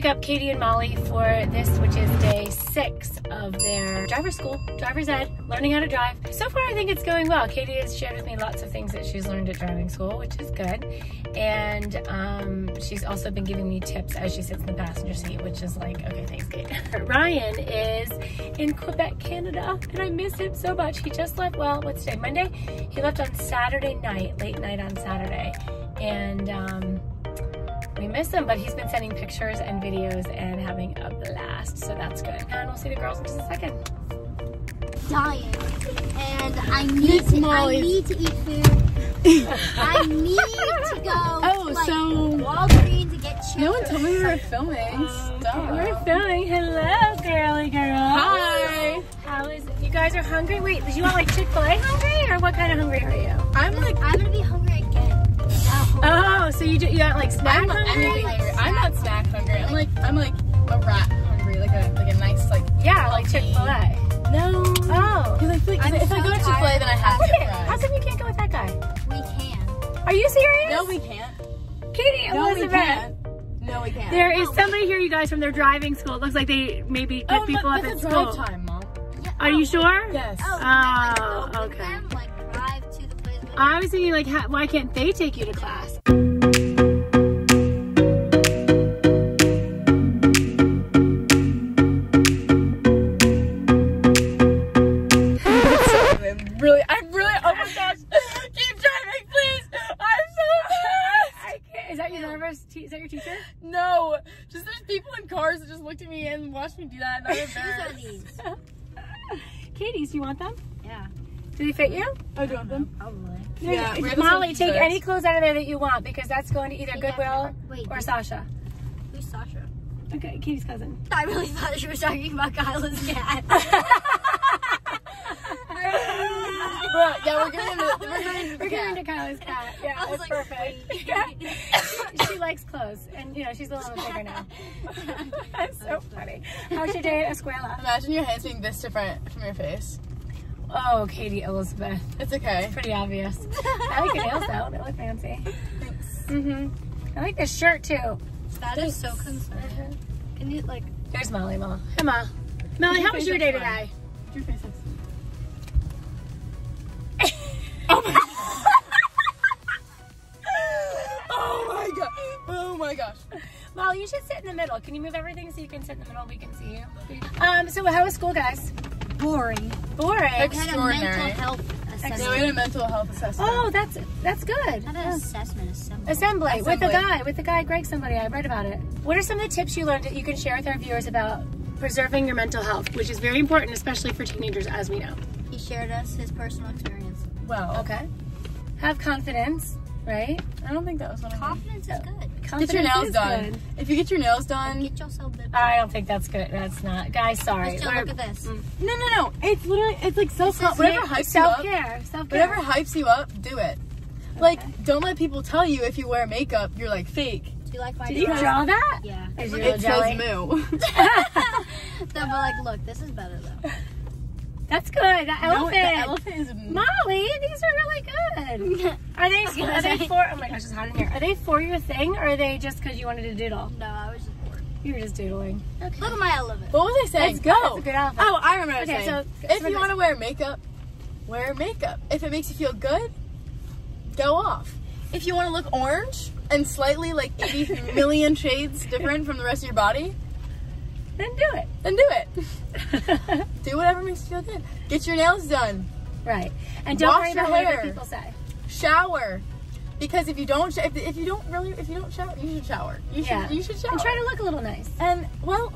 pick up Katie and Molly for this, which is day six of their driver school, driver's ed, learning how to drive. So far, I think it's going well. Katie has shared with me lots of things that she's learned at driving school, which is good. And um, she's also been giving me tips as she sits in the passenger seat, which is like, okay, thanks, Kate. Ryan is in Quebec, Canada, and I miss him so much. He just left, well, what's today, Monday? He left on Saturday night, late night on Saturday. And um, we miss him, but he's been sending pictures and videos and having a blast, so that's good. And we'll see the girls in just a second. dying, and I need to. I need to eat food. I need to go. Oh, to, like, so- Walgreens to get. No one told me we were filming. Um, stop We're filming. Hello, girly girl. Hi. How is it? You guys are hungry? Wait, did you want like Chick-fil-A hungry, or what kind of hungry are you? I'm like, I'm gonna be hungry again. Oh, so you do, you got like snack I'm hungry? hungry. I'm not snack hungry. I'm like, I'm like a rat hungry. Like a like a nice like. Yeah, like Chick-fil-A. No. Oh. Because I feel like I'm if I go to Chick Fil A, then I have to how come you can't go with that guy? we can. Are you serious? No, we can't. Katie, No, we Elizabeth. can't. No, we can't. There is oh. somebody here, you guys, from their driving school. It looks like they maybe oh, pick oh, people up at a school. drive time, mom. Yeah, Are oh, you sure? Yes. Oh, Oh, can I, like, go with okay. Them, like I was thinking, like, ha- why can't they take you to class? I'm really, I'm really, oh my gosh. Keep driving, please. I'm so embarrassed. Is that your nervous? Is that your teacher? No. Just there's people in cars that just looked at me and watched me do that and I'm Whose are embarrassed. these? Katie's, do you want them? Yeah, Do they fit you? I do you want them? probably. Yeah, There's- we have the Molly, take t-shirts. any clothes out of there that you want because that's going to either Take out Goodwill wait, or. Sasha. Who's Sasha? Okay, Katie's cousin. I really thought she was talking about Kyla's cat. Bro, yeah, we're going to, we're going to We're going to Kyla's cat. Yeah, I was that's like, perfect. wait. she, she likes clothes, and you know she's a little bit bigger now. that's so funny. How's your day at Escuela? Imagine your hands being this different from your face. Oh, Katie Elizabeth. It's okay. It's Pretty obvious. I like your nails though. They look fancy. Thanks. Mhm. I like this shirt too. that is so concerning. Can you like? There's Molly, Ma. Hey, Ma. Molly, how was your day today? Do your faces. oh my god. Oh my gosh. Molly, you should sit in the middle. Can you move everything so you can sit in the middle? We can see you. Um. So how was school, guys? Boring. Boring. I had a Extraordinary. mental health assessment. No, we had a mental health assessment. Oh, that's that's good. I had an assessment assembly. Assembly, with Assembly. the guy, with the guy, Greg, somebody. I read about it. What are some of the tips you learned that you can share with our viewers about preserving your mental health, which is very important, especially for teenagers, as we know? He shared us his personal experience. well. Okay. Have confidence, right? I don't think that was what I meant. Confidence is good. Confidence Get your nails done. good. If you get your nails done, Get yourself bit. I don't think that's good. That's not. Guys, sorry. Just We're- look at this. Mm. no, no, no. It's literally, it's like self. This is Whatever me- hypes you self care. Self whatever hypes you up, do it. Like, don't let people tell you if you wear makeup, you're like fake. Do you like my Did you draw that? Yeah. Is It jelly? says moo. No, but like, look, this is better though. That's good. That No, the elephant is. Molly, these are really good. Are they? Are they for? Oh my gosh, it's hot in here. Are they for your thing, or are they just because you wanted to doodle? No, I was just bored. You were just doodling. Okay. Look at my elephant. What was I saying? Let's go. Oh. That's a good elephant. Oh, I remember what I was Okay, saying. so- if you want to wear makeup, wear makeup. If it makes you feel good, go off. If you want to look orange and slightly like 80 million shades different from the rest of your body, Then do it. then do it. do whatever makes you feel good. Get your nails done. right. And don't Wash worry your about what other people say. Shower. Because if you don't, if, if you don't really, if you don't shower, you should shower. You should, Yeah. you should shower. And try to look a little nice. And well,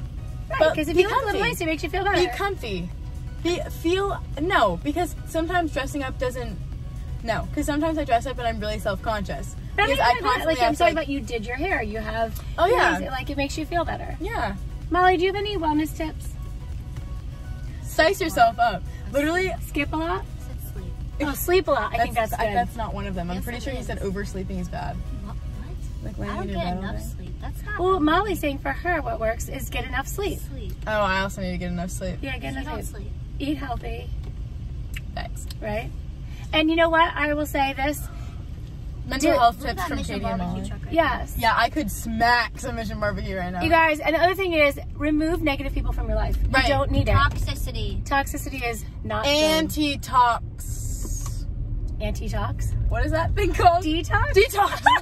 Right. Because if be you look a little nice, it makes you feel better. be comfy. Be feel no, because sometimes dressing up doesn't. No, because sometimes I dress up and I'm really self conscious. But I Because mean, I yeah, constantly like I'm talking like- about you did your hair. You have. Oh, yeah. Like it makes you feel better. Yeah, Molly, do you have any wellness tips? size yourself up. Literally, Skip a lot. Sleep. Oh, sleep a lot. I think that's I- that's not one of them. I'm Yes, pretty it sure you said oversleeping is bad. What? Like I don't get enough sleep. That's not well, Molly's saying for her, what works is get enough sleep. sleep. Oh, I also need to get enough sleep. Yeah, get enough sleep. sleep. Eat healthy, Thanks. right? And you know what? I will say this. Mental Dude, health tips from Mission Katie and barbecue Molly. truck right Yes. Yeah, I could smack some Mission Barbecue right now. You guys, and the other thing is remove negative people from your life. Right. You don't need it. Toxicity. Toxicity is not good. Anti-tox. Anti-tox. What is that thing called? Detox? Detox.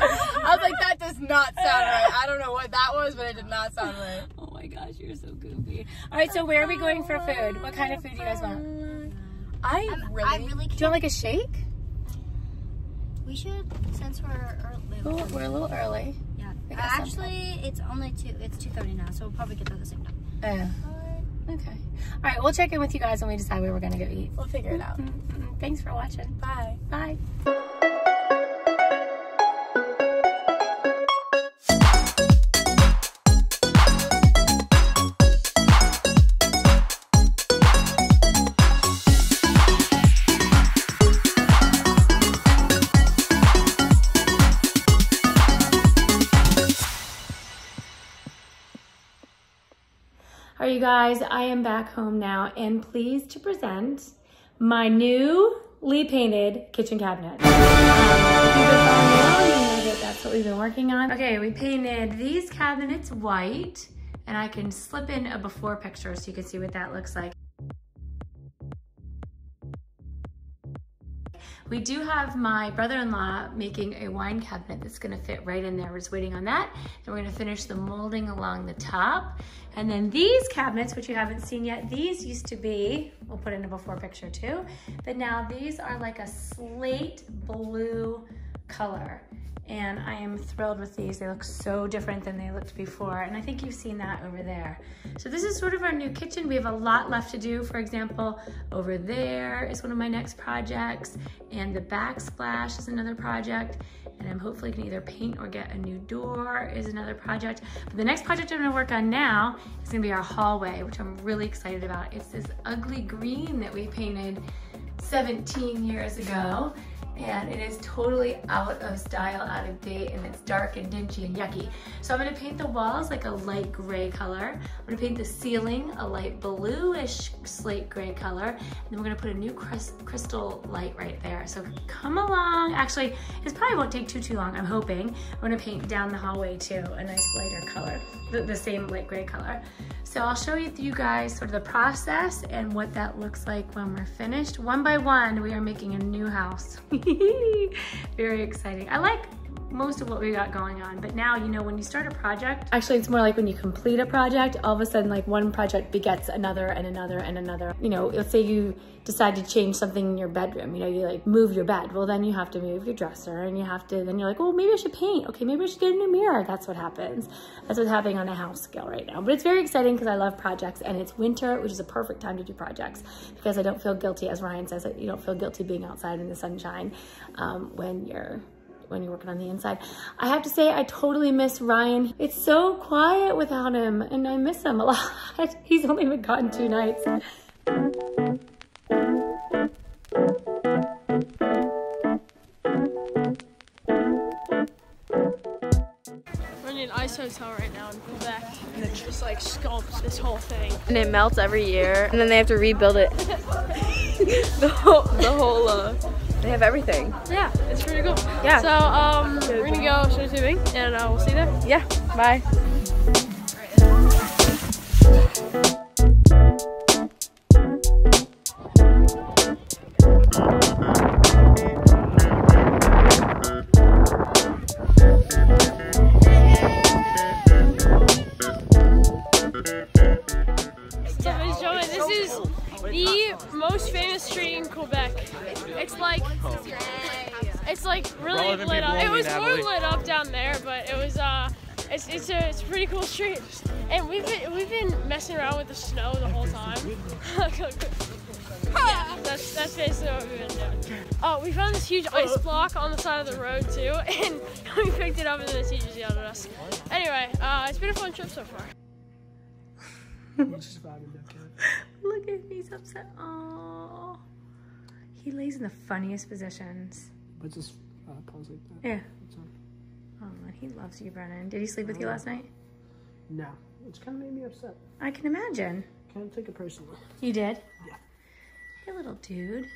I was like, that does not sound right. I don't know what that was, but it did not sound right. oh my gosh, you're so goofy. All right, so where are we going for food? What kind of food do you guys want? I I'm, really, I really Do you want like a shake? We should, since we're early. Oh, we're a little early. Yeah. Uh, actually, it's only two. It's two thirty now, so we'll probably get there the same time. Oh, okay. All right, we'll check in with you guys when we decide where we're gonna go eat. we'll figure it out. Mm, Thanks for watching. Bye. Bye. Guys, I am back home now and pleased to present my newly painted kitchen cabinet. Um, that's what we've been working on. Okay, we painted these cabinets white and I can slip in a before picture so you can see what that looks like. We do have my brother-in-law making a wine cabinet that's gonna fit right in there. We're just waiting on that. And we're gonna finish the molding along the top. And then these cabinets, which you haven't seen yet, these used to be, we'll put in a before picture too, but now these are like a slate blue color. And I am thrilled with these. They look so different than they looked before. And I think you've seen that over there. So this is sort of our new kitchen. We have a lot left to do. For example, over there is one of my next projects. And the backsplash is another project. And I'm hopefully gonna either paint or get a new door is another project. But the next project I'm gonna work on now is gonna be our hallway, which I'm really excited about. It's this ugly green that we painted 17 years ago and it is totally out of style, out of date, and it's dark and dingy and yucky. So I'm gonna paint the walls like a light gray color. I'm gonna paint the ceiling a light bluish slate gray color, and then we're gonna put a new crystal light right there. So come along. Actually, this probably won't take too, too long, I'm hoping. I'm gonna paint down the hallway too, a nice lighter color, the, the same light gray color. So I'll show you, you guys sort of the process and what that looks like when we're finished. One by one, we are making a new house. Very exciting. I like most of what we got going on, but now, you know, when you start a project, actually it's more like when you complete a project, all of a sudden like one project begets another and another and another. You know, let's say you decide to change something in your bedroom, you know, you like move your bed. Well, then you have to move your dresser and you have to, then you're like, oh, maybe I should paint. Okay, maybe I should get a new mirror. That's what happens. That's what's happening on a house scale right now. But it's very exciting because I love projects and it's winter, which is a perfect time to do projects because I don't feel guilty, as Ryan says, that you don't feel guilty being outside in the sunshine um, when you're when you're working on the inside. I have to say, I totally miss Ryan. It's so quiet without him, and I miss him a lot. He's only been gone two nights. We're in an ice hotel right now in Quebec, and it just like sculpts this whole thing. and it melts every year and then they have to rebuild it the whole the whole uh they have everything Yeah, it's pretty cool. Yeah. So um, we're gonna go snow tubing, and uh, we'll see you there. yeah bye So, and gentlemen, this is the most famous street in Quebec. It's like really Relevant lit up. It was more lit up down there, but it was uh, it's it's a it's a pretty cool street. And we've been we've been messing around with the snow the whole time. yeah, that's that's basically what we've been doing. Oh, we found this huge ice block on the side of the road too, and we picked it up and then the teachers yelled at us. Anyway, uh, it's been a fun trip so far. Look at him, he's upset. Oh, he lays in the funniest positions. But just uh, pause like that. Yeah. That's all. Oh, he loves you, Brennan. Did he sleep with you last night? No, it's kind of made me upset. I can imagine. Kind of take it personally. You did? Yeah. Hey, little dude.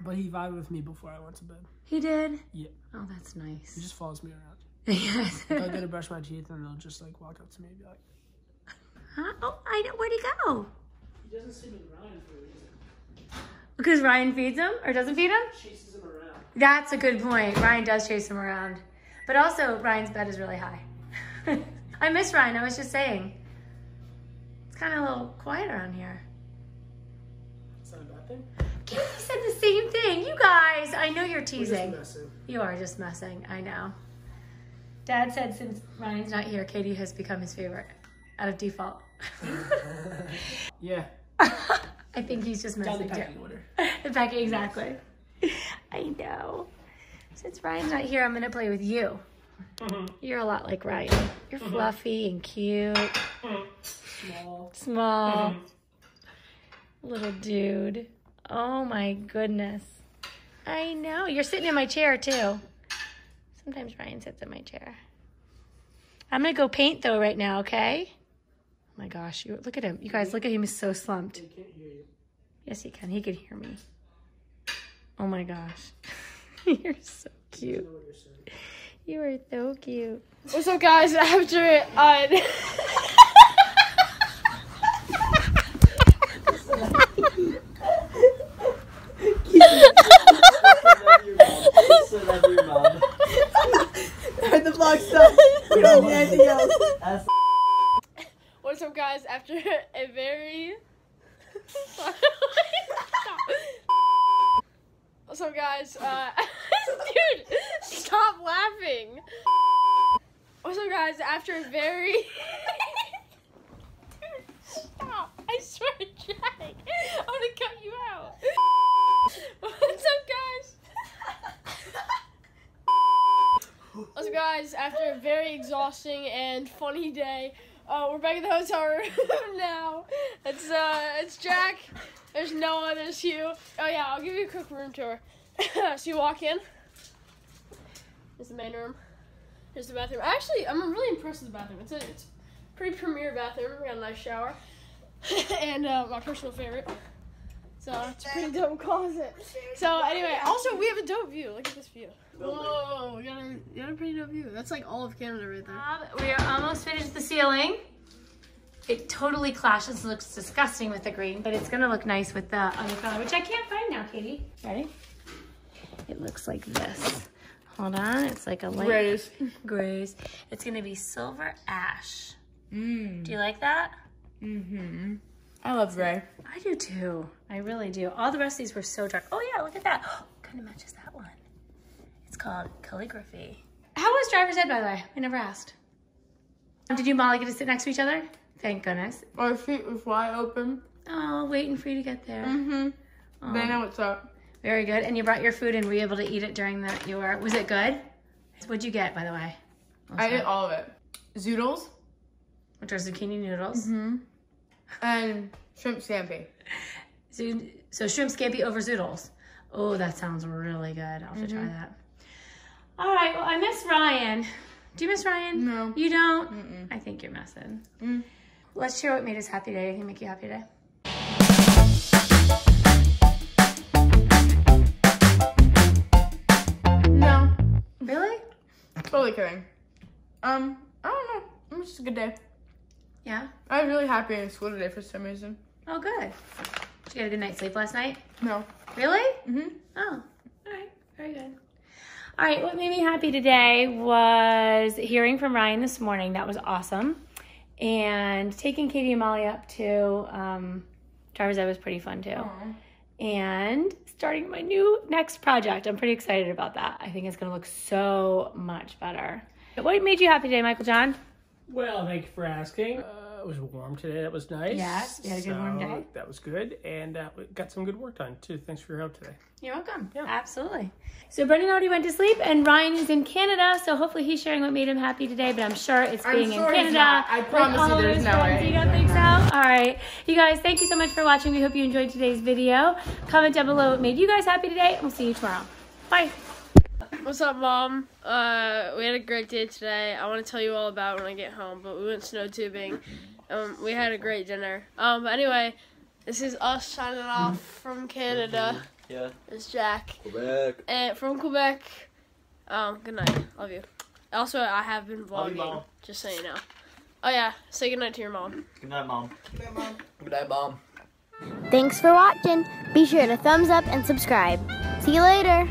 But he vibed with me before I went to bed. He did? Yeah. Oh, that's nice. He just follows me around. yes. If I go to brush my teeth and they'll just like walk up to me and be like, Huh? Oh, I know. Where'd he go? He doesn't sleep with Ryan for a reason. Because Ryan feeds him or doesn't feed him? Chases him around. That's a good point. Ryan does chase him around. But also, Ryan's bed is really high. I miss Ryan. I was just saying. It's kind of a little quiet around here. Is that a bad thing? Katie said the same thing. You guys, I know you're teasing. You are just messing. I know. Dad said since Ryan's not here, Katie has become his favorite out of default. Yeah. I think he's just the messing too. pecking order. The Becky, exactly. I know. Since Ryan's not here, I'm gonna play with you. Mm-hmm. You're a lot like Ryan. You're mm-hmm. fluffy and cute, mm-hmm. Small. small, little dude. Oh my goodness. I know. You're sitting in my chair too. Sometimes Ryan sits in my chair. I'm gonna go paint though right now, okay? Oh my gosh, you look at him. You guys, look at him. He's so slumped. He can't hear you. Yes, he can. He can hear me. Oh my gosh. You're so cute. You are so cute. What's up, guys? After uh, the vlog stuff. We don't need anything else. what's up, guys? After a very what's up, guys? Uh, dude, stop laughing. What's up, guys? After a very dude, stop! I swear, Jack, I'm gonna cut you out. What's up, guys? What's up, guys? After a very exhausting and funny day, uh, we're back at the hotel room now. It's uh, it's Jack. There's Noah. There's Hugh. Oh yeah, I'll give you a quick room tour. so you walk in. There's the main room. Here's the bathroom. Actually, I'm really impressed with the bathroom. It's a it's pretty premier bathroom. We got a nice shower, and uh, my personal favorite. So it's a pretty dope closet. So anyway, also we have a dope view. Look at this view. Whoa, we got a, we got a pretty dope view. That's like all of Canada right there. we are almost finished the ceiling. It totally clashes, looks disgusting with the green, but it's gonna look nice with the other color, which I can't find now, Katie. Ready? It looks like this. Hold on, it's like a light Grays. grays. It's gonna be silver ash. Mm. Do you like that? Mm-hmm. I love gray. I do too. I really do. All the rest of these were so dark. Oh yeah, look at that. kind of matches that one. It's called calligraphy. How was driver's ed, by the way? I never asked. Did you and Molly get to sit next to each other? Thank goodness. Our feet was wide open. Oh, waiting for you to get there. Mm-hmm. Oh, They know what's up. very good. And you brought your food and were you able to eat it during the your was it good? What'd you get, by the way? I ate all of it. Zoodles Which are zucchini noodles. Mm-hmm. And shrimp scampi. So, so shrimp scampi over zoodles. Oh, that sounds really good. I'll have to try that. All right. Well, I miss Ryan. Do you miss Ryan? No. You don't? Mm-mm. I think you're missing. Mm. Let's share what made us happy today. Anything make you happy today? No. Really? Totally kidding. Um, I don't know. It was just a good day. Yeah. I was really happy in school today for some reason. Oh, good. Did you get a good night's sleep last night? No. Really? Mm-hmm. Oh, all right. Very good. All right. What made me happy today was hearing from Ryan this morning. That was awesome. And taking Katie and Molly up to um, driver's ed was pretty fun too. And starting my new next project. I'm pretty excited about that. I think it's going to look so much better. What made you happy today, Michael John? Well, thank you for asking. Uh, it was warm today. That was nice. Yes, we had a good warm day. That was good, and uh, we got some good work done too. Thanks for your help today. You're welcome. Yeah. Absolutely. So Brennan already went to sleep, and Ryan is in Canada, so hopefully he's sharing what made him happy today. But I'm sure it's I'm being sure in Canada. I with promise you all of there's no way. You don't think so? All right, you guys. Thank you so much for watching. We hope you enjoyed today's video. Comment down below what made you guys happy today, and we'll see you tomorrow. Bye. What's up, Mom? Uh, we had a great day today. I want to tell you all about it when I get home, but we went snow tubing. Um, we had a great dinner. Um, but anyway, this is us signing off from Canada. Yeah. It's Jack. Quebec. And from Quebec. Um, good night. Love you. Also, I have been Love you, vlogging. Mom. just so you know. Oh yeah, say good night to your mom. Good night, mom. Good night, Mom. Good night, Mom. Thanks for watching. Be sure to thumbs up and subscribe. See you later.